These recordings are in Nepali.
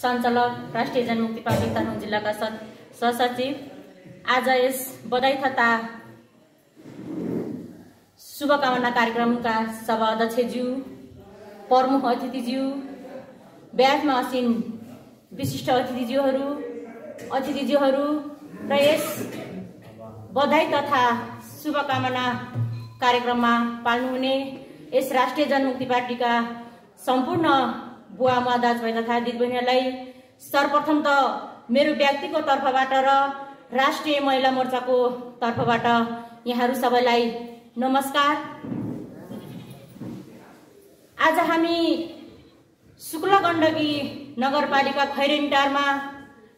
सञ्चालक राष्ट्रिय जनमुक्ति पार्टी तनहुँ जिल्लाका सहसचिव आज यस बधाई तथा शुभकामना कार्यक्रमका सभा अध्यक्षज्यू प्रमुख अतिथिज्यू ब्याजमा असिन विशिष्ट अतिथिज्यूहरू अतिथिज्यूहरू र यस बधाई तथा शुभकामना कार्यक्रममा पाल्नुहुने यस राष्ट्रिय जनमुक्ति पार्टीका सम्पूर्ण बुवा मा दाजुभाइ तथा दिदीबहिनीहरूलाई सर्वप्रथम त मेरो व्यक्तिको तर्फबाट र राष्ट्रिय महिला मोर्चाको तर्फबाट यहाँहरू सबैलाई नमस्कार। आज हामी शुक्ल गण्डकी नगरपालिका खैरेन्टारमा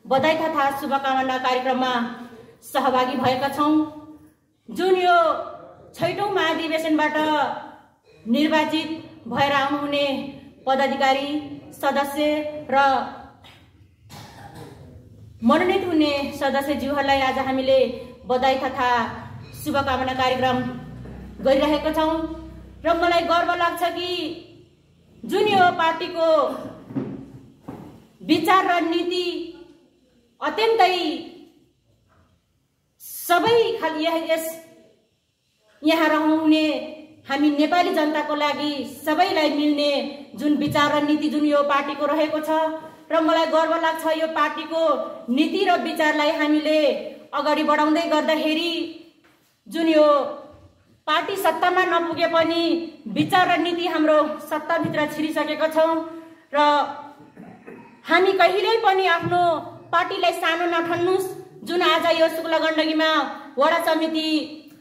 बधाई तथा शुभकामना कार्यक्रममा सहभागी भएका छौँ। जुन यो छैटौँ महाधिवेशनबाट निर्वाचित भएर आउनुहुने पदाधिकारी सदस्य र मनोनित हुने सदस्यज्यूहरूलाई आज हामीले बधाई तथा शुभकामना कार्यक्रम गरिरहेका छौँ। र मलाई गर्व लाग्छ कि जुन यो पार्टीको विचार र नीति अत्यन्तै सबै खालि यस यहाँ रहने हामी नेपाली जनताको लागि सबैलाई मिल्ने जुन विचार र नीति जुन यो पार्टीको रहेको छ र मलाई गर्व लाग्छ यो पार्टीको नीति र विचारलाई हामीले अगाडि बढाउँदै गर्दाखेरि जुन यो पार्टी सत्तामा नपुगे पनि विचार र नीति हाम्रो सत्ताभित्र छिरिसकेको छौँ र हामी कहिल्यै पनि आफ्नो पार्टीलाई सानो नठान्नुहोस्। जुन आज यो शुक्ल गण्डकीमा वडा समिति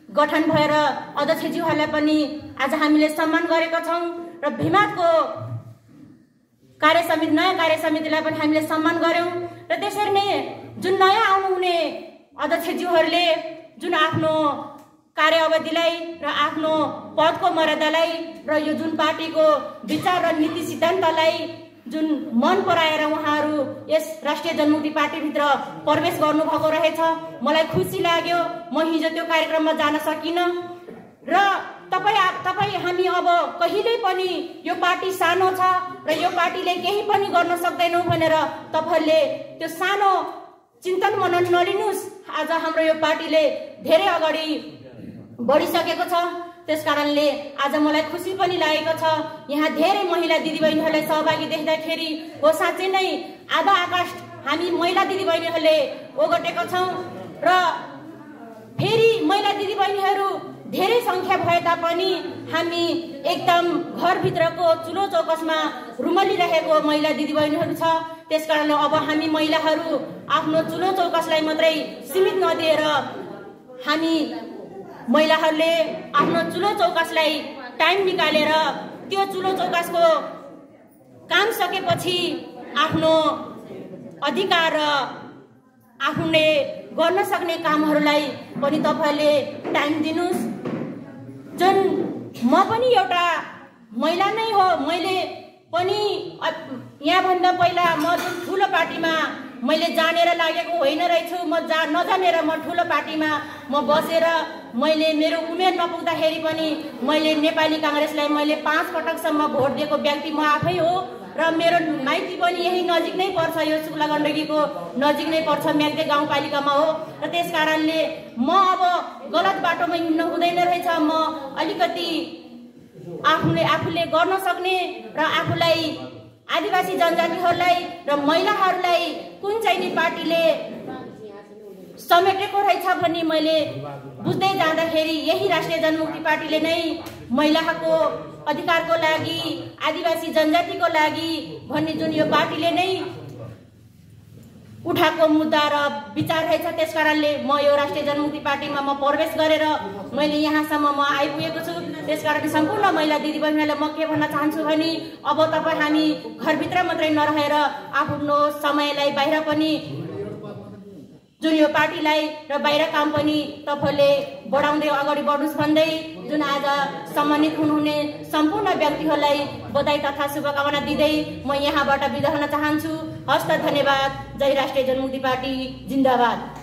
गठन भएर अध्यक्षज्यूहरूलाई पनि आज हामीले सम्मान गरेका छौँ र भिमातको कार्य समिति नयाँ कार्य समितिलाई पनि हामीले सम्मान गऱ्यौँ र त्यसरी नै जुन नयाँ आउनुहुने अध्यक्षज्यूहरूले जुन आफ्नो कार्य अवधिलाई र आफ्नो पदको मर्यादालाई र यो जुन पार्टीको विचार र नीति सिद्धान्तलाई जुन मन पराएर उहाँहरू यस राष्ट्रिय जनमुक्ति पार्टीभित्र प्रवेश गर्नुभएको रहेछ। मलाई खुसी लाग्यो म हिजो त्यो कार्यक्रममा जान सकिनँ। र तपाईँ तपाईँ हामी अब कहिल्यै पनि यो पार्टी सानो छ र यो पार्टीले केही पनि गर्न सक्दैनौँ भनेर तपाईँहरूले त्यो सानो चिन्तन मनन नलिनुहोस्। आज हाम्रो यो पार्टीले धेरै अगाडि बढिसकेको छ। त्यस कारणले आज मलाई खुसी पनि लागेको छ। यहाँ धेरै महिला दिदीबहिनीहरूलाई सहभागी देख्दाखेरि हो साँच्चै नै आधा आकाश हामी महिला दिदीबहिनीहरूले ओगटेका छौँ र फेरि महिला दिदीबहिनीहरू धेरै सङ्ख्या भए तापनि हामी एकदम घरभित्रको चुलो चौकसमा रुमलिरहेको महिला दिदीबहिनीहरू छ। त्यस कारणले अब हामी महिलाहरू आफ्नो चुलो चौकसलाई मात्रै सीमित नदिएर हामी महिलाहरूले आफ्नो चुलो चौकासलाई टाइम निकालेर त्यो चुलो चौकासको काम सकेपछि आफ्नो अधिकार र आफूले गर्न सक्ने कामहरूलाई पनि तपाईँहरूले टाइम दिनुहोस्। जुन म पनि एउटा महिला नै हो मैले पनि यहाँभन्दा पहिला म जुन ठुलो पार्टीमा मैले जानेर लागेको होइन रहेछु म जा नजानेर म ठुलो पार्टीमा म बसेर मैले मेरो उमेर नपुग्दाखेरि पनि मैले नेपाली काङ्ग्रेसलाई मैले पाँच पटकसम्म भोट दिएको व्यक्ति म आफै हो र मेरो माइती पनि यही नजिक नै पर्छ यो शुक्ला गण्डकीको नजिक नै पर्छ म्याग्दे गाउँपालिकामा हो। र त्यस कारणले म अब गलत बाटोमा हिँड्नु हुँदैन रहेछ। म अलिकति आफूले आफूले गर्न सक्ने र आफूलाई आदिवासी जनजातिहरूलाई र महिलाहरूलाई कुन चाहिँ पार्टीले समेटेको रहेछ भन्ने मैले बुझ्दै जाँदाखेरि यही राष्ट्रिय जनमुक्ति पार्टीले नै महिलाको अधिकारको लागि आदिवासी जनजातिको लागि भन्ने जुन यो पार्टीले नै उठाएको मुद्दा र विचार रहेछ त्यस कारणले म यो राष्ट्रिय जनमुक्ति पार्टीमा म प्रवेश गरेर मैले यहाँसम्म म आइपुगेको छु। त्यस कारण सम्पूर्ण महिला दिदीबहिनीहरूलाई म के भन्न चाहन्छु भने अब तपाईँ हामी घरभित्र मात्रै नरहेर आफ्नो समयलाई बाहिर पनि जुन यो पार्टीलाई र बाहिर काम पनि तपाईँले बढाउँदै अगाडि बढ्नुहोस् भन्दै जुन आज सम्मानित हुनुहुने सम्पूर्ण व्यक्तिहरूलाई बधाई तथा शुभकामना दिँदै म यहाँबाट बिदा हुन चाहन्छु। हस्त धन्यवाद। जय राष्ट्रिय जनमुक्ति पार्टी जिन्दाबाद।